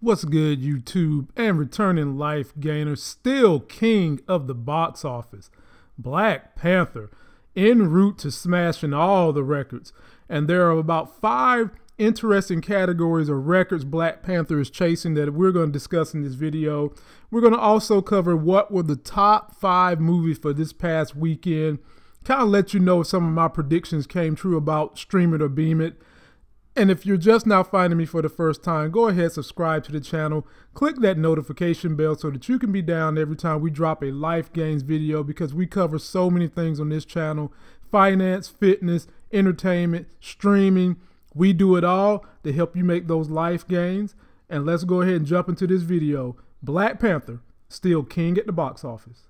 What's good, YouTube and returning life gainer, still king of the box office. Black Panther, en route to smashing all the records. And there are about five interesting categories of records Black Panther is chasing that we're going to discuss in this video. We're going to also cover what were the top five movies for this past weekend. Kind of let you know if some of my predictions came true about Stream It or Beam It and if you're just now finding me for the first time, go ahead, subscribe to the channel, click that notification bell so that you can be down every time we drop a life gains video because we cover so many things on this channel finance, fitness, entertainment, streaming. We do it all to help you make those life gains. And let's go ahead and jump into this video. Black Panther, still king at the box office.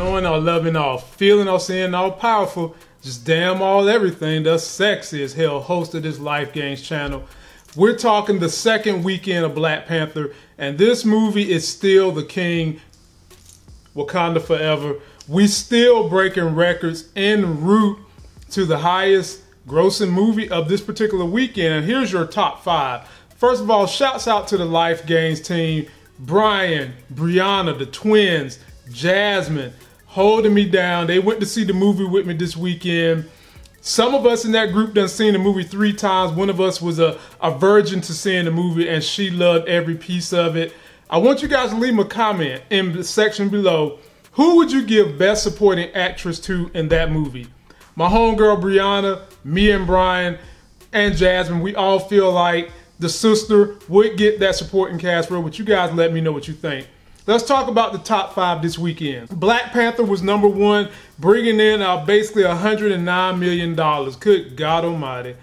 Knowing all loving all feeling all seeing all powerful just damn all everything that's sexy as hell host of this life Gains channel. We're talking the second weekend of black panther and this movie is still the king wakanda forever. We still breaking records en route to the highest grossing movie of this particular weekend. And here's your top five. First of all shouts out to the life Gains team. Brian brianna the twins jasmine holding me down. They went to see the movie with me this weekend. Some of us in that group done seen the movie three times. One of us was a, a virgin to seeing the movie and she loved every piece of it. I want you guys to leave a comment in the section below. Who would you give best supporting actress to in that movie? My homegirl Brianna, me and Brian, and Jasmine, we all feel like the sister would get that supporting cast role, but you guys let me know what you think. Let's talk about the top five this weekend. Black Panther was number one, bringing in uh, basically $109 million. Good God almighty.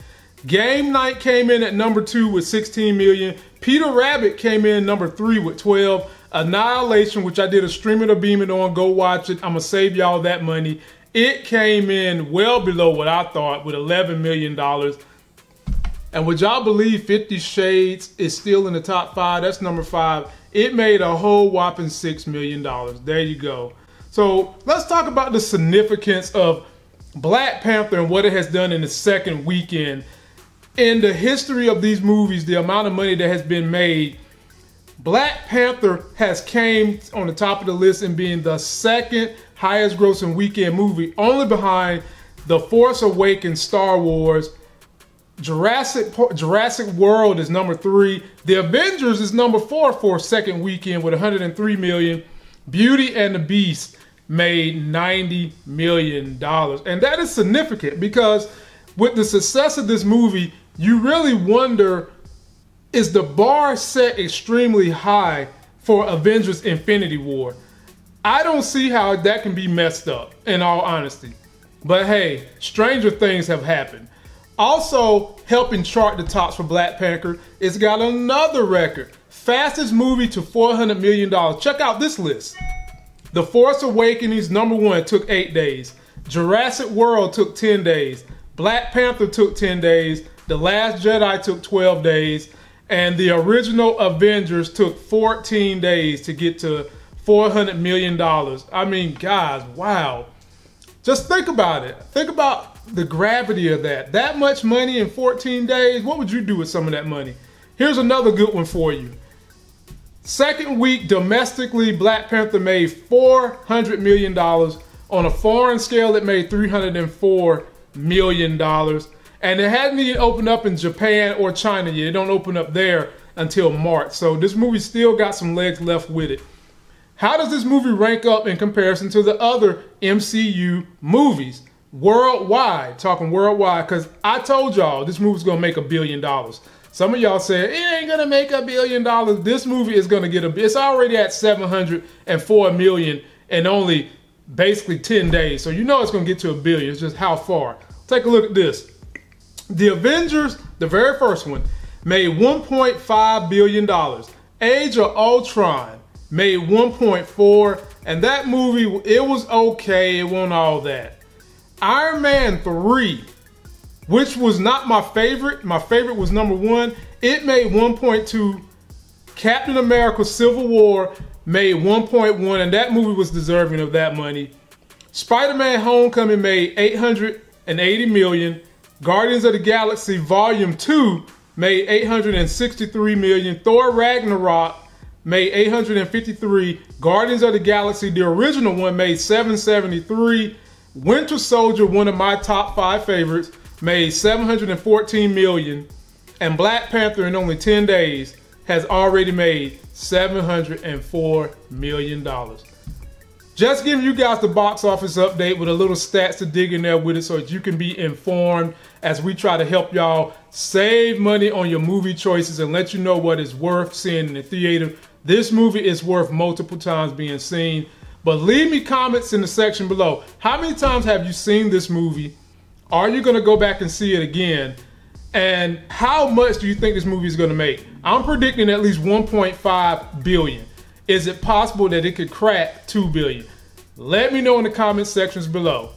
Game Night came in at number two with 16 million. Peter Rabbit came in number three with 12. Annihilation, which I did a streaming or beam it on, go watch it. I'm gonna save y'all that money. It came in well below what I thought with 11 million dollars. And would y'all believe 50 Shades is still in the top five? That's number five. It made a whole whopping $6 million. There you go. So let's talk about the significance of Black Panther and what it has done in the second weekend. In the history of these movies, the amount of money that has been made, Black Panther has came on the top of the list and being the second highest grossing weekend movie, only behind The Force Awakens, Star Wars, Jurassic Jurassic World is number three. The Avengers is number four for second weekend with 103 million. Beauty and the Beast made 90 million dollars, and that is significant because with the success of this movie, you really wonder is the bar set extremely high for Avengers Infinity War? I don't see how that can be messed up, in all honesty. But hey, stranger things have happened. Also helping chart the tops for Black Panther, it's got another record. Fastest movie to $400 million. Check out this list. The Force Awakens, number one, took eight days. Jurassic World took 10 days. Black Panther took 10 days. The Last Jedi took 12 days. And the original Avengers took 14 days to get to $400 million. I mean, guys, wow. Just think about it. Think about the gravity of that. That much money in 14 days, what would you do with some of that money? Here's another good one for you. Second week domestically, Black Panther made $400 million. On a foreign scale, it made $304 million. And it hadn't even opened up in Japan or China yet. It don't open up there until March. So this movie still got some legs left with it. How does this movie rank up in comparison to the other MCU movies? Worldwide, talking worldwide, because I told y'all this movie's gonna make a billion dollars. Some of y'all said it ain't gonna make a billion dollars. This movie is gonna get a. It's already at 704 million in only basically 10 days. So you know it's gonna get to a billion. It's just how far. Take a look at this. The Avengers, the very first one, made 1.5 billion dollars. Age of Ultron made 1.4, and that movie it was okay. It wasn't all that. Iron Man 3, which was not my favorite, my favorite was number one, it made 1.2. Captain America Civil War made 1.1, and that movie was deserving of that money. Spider-Man Homecoming made 880 million. Guardians of the Galaxy Volume 2 made 863 million. Thor Ragnarok made 853. Guardians of the Galaxy, the original one, made 773. Winter Soldier, one of my top five favorites, made 714 million. And Black Panther in only 10 days has already made $704 million. Just giving you guys the box office update with a little stats to dig in there with it so that you can be informed as we try to help y'all save money on your movie choices and let you know what is worth seeing in the theater. This movie is worth multiple times being seen. But leave me comments in the section below. How many times have you seen this movie? Are you going to go back and see it again? And how much do you think this movie is going to make? I'm predicting at least 1.5 billion. Is it possible that it could crack 2 billion? Let me know in the comment sections below.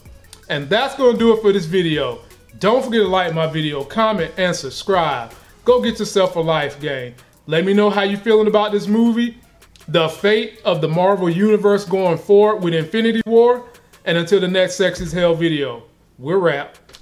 And that's going to do it for this video. Don't forget to like my video, comment, and subscribe. Go get yourself a life game. Let me know how you feeling about this movie, the fate of the Marvel Universe going forward with Infinity War, and until the next Sex is Hell video, we're wrapped.